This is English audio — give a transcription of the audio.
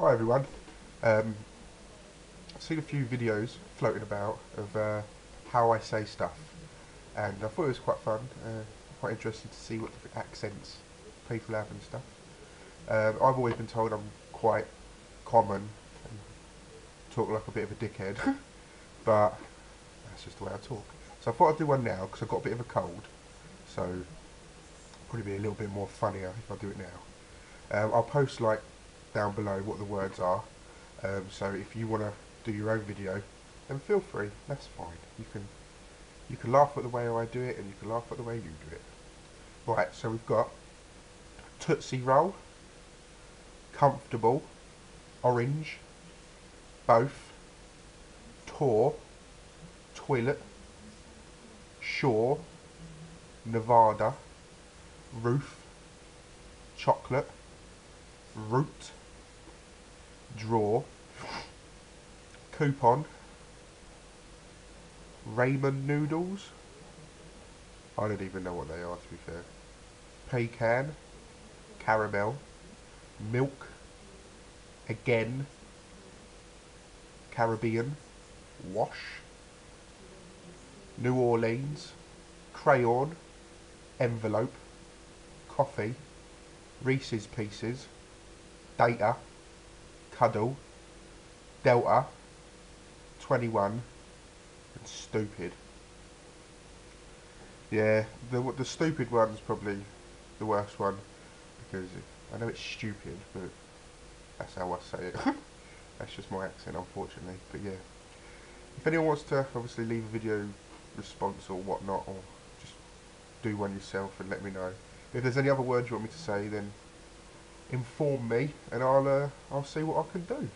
Hi everyone. Um, I've seen a few videos floating about of uh, how I say stuff, and I thought it was quite fun. Uh, quite interesting to see what different accents people have and stuff. Um, I've always been told I'm quite common and talk like a bit of a dickhead, but that's just the way I talk. So I thought I'd do one now because I've got a bit of a cold, so probably be a little bit more funnier if I do it now. Um, I'll post like down below what the words are. Um, so if you want to do your own video, then feel free. That's fine. You can you can laugh at the way I do it, and you can laugh at the way you do it. Right. So we've got Tootsie Roll, Comfortable, Orange, Both, Tour, Toilet, Shore, Nevada, Roof, Chocolate, Root, draw, coupon, ramen noodles. I don't even know what they are to be fair. Pecan, caramel, milk, again, Caribbean, wash, New Orleans, crayon, envelope, coffee, Reese's Pieces, data, cuddle, delta, 21, and stupid. Yeah, the the stupid one's probably the worst one because I know it's stupid, but that's how I say it. that's just my accent, unfortunately. But yeah, if anyone wants to obviously leave a video response or whatnot, or just do one yourself and let me know. If there's any other words you want me to say, then inform me, and I'll uh, I'll see what I can do.